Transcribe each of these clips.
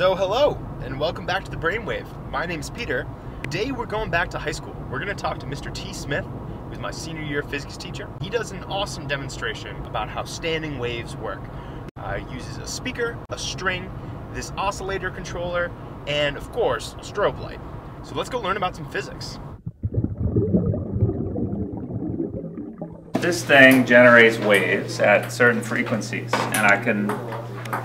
So hello, and welcome back to the Brainwave. My name's Peter. Today we're going back to high school. We're going to talk to Mr. T. Smith, who's my senior year physics teacher. He does an awesome demonstration about how standing waves work. Uh, uses a speaker, a string, this oscillator controller, and of course, a strobe light. So let's go learn about some physics. This thing generates waves at certain frequencies, and I can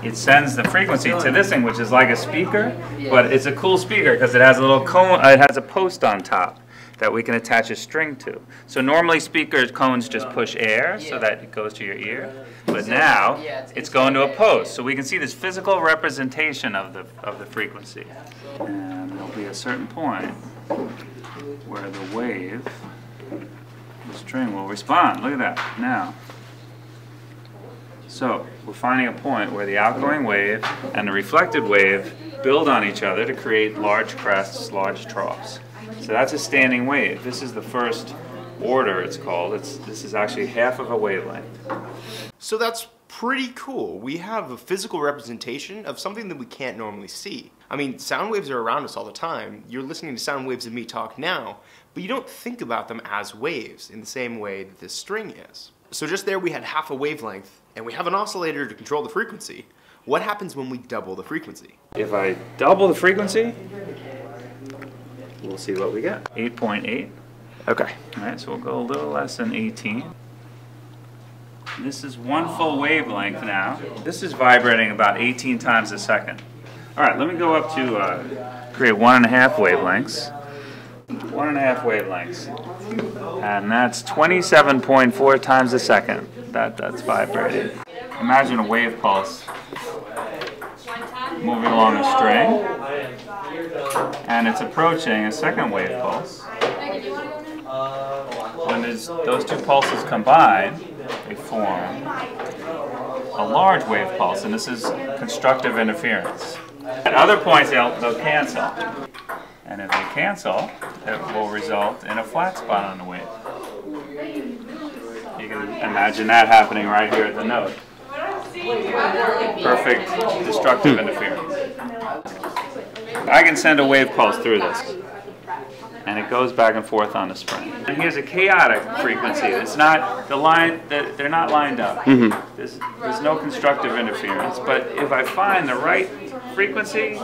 it sends the frequency to this thing, which is like a speaker, but it's a cool speaker because it has a little cone, uh, it has a post on top that we can attach a string to. So normally speakers cones just push air so that it goes to your ear, but now it's going to a post. So we can see this physical representation of the of the frequency. And there'll be a certain point where the wave, the string will respond. Look at that now. So we're finding a point where the outgoing wave and the reflected wave build on each other to create large crests, large troughs. So that's a standing wave. This is the first order it's called. It's, this is actually half of a wavelength. So that's pretty cool. We have a physical representation of something that we can't normally see. I mean, sound waves are around us all the time. You're listening to sound waves of me talk now, but you don't think about them as waves in the same way that this string is. So just there we had half a wavelength, and we have an oscillator to control the frequency. What happens when we double the frequency? If I double the frequency, we'll see what we get. 8.8. Okay. All right, so we'll go a little less than 18. This is one full wavelength now. This is vibrating about 18 times a second. All right, let me go up to uh, create one and a half wavelengths. One and a half wavelengths. And that's 27.4 times a second that that's vibrating. Imagine a wave pulse moving along a string. And it's approaching a second wave pulse. When those two pulses combine, they form a large wave pulse, and this is constructive interference. At other points, they'll, they'll cancel. And if they cancel, it will result in a flat spot on the wave. You can imagine that happening right here at the node. Perfect destructive interference. I can send a wave pulse through this. And it goes back and forth on the spring. And here's a chaotic frequency. It's not the line that they're not lined up. Mm-hmm. There's, there's no constructive interference. But if I find the right frequency,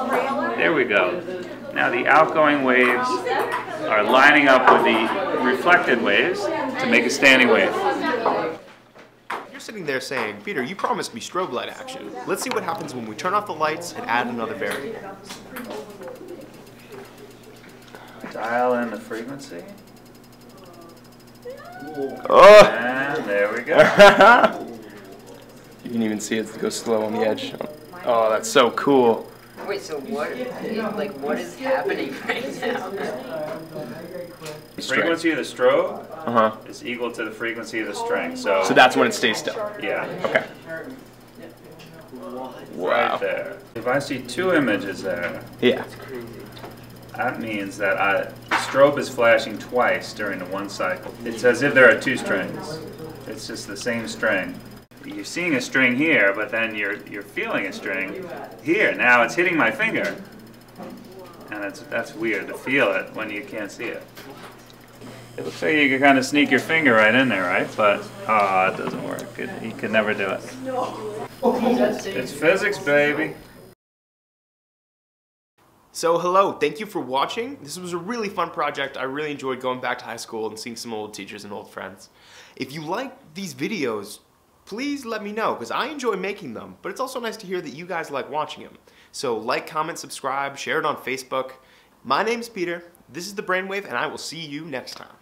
there we go. Now the outgoing waves are lining up with the reflected waves to make a standing wave. You're sitting there saying, Peter, you promised me strobe light action. Let's see what happens when we turn off the lights and add another variable. Dial in the frequency. Oh! And there we go. you can even see it go slow on the edge. Oh, that's so cool. Wait, so what? Like, what is happening right now? The frequency of the strobe Uh huh. is equal to the frequency of the string. So, So that's when it stays still. yeah, Okay. right Wow. there. If I see two images there, Yeah. that means that I, the strobe is flashing twice during the one cycle. It's as if there are two strings. It's just the same string. You're seeing a string here, but then you're you're feeling a string here. Now it's hitting my finger, and that's that's weird to feel it when you can't see it. It looks like you can kind of sneak your finger right in there, right? But ah, it doesn't work. It, you can never do it. It's physics, baby. So hello, thank you for watching. This was a really fun project. I really enjoyed going back to high school and seeing some old teachers and old friends. If you like these videos, please let me know because I enjoy making them, but it's also nice to hear that you guys like watching them. So like, comment, subscribe, share it on Facebook. My name's Peter, this is The Brainwave, and I will see you next time.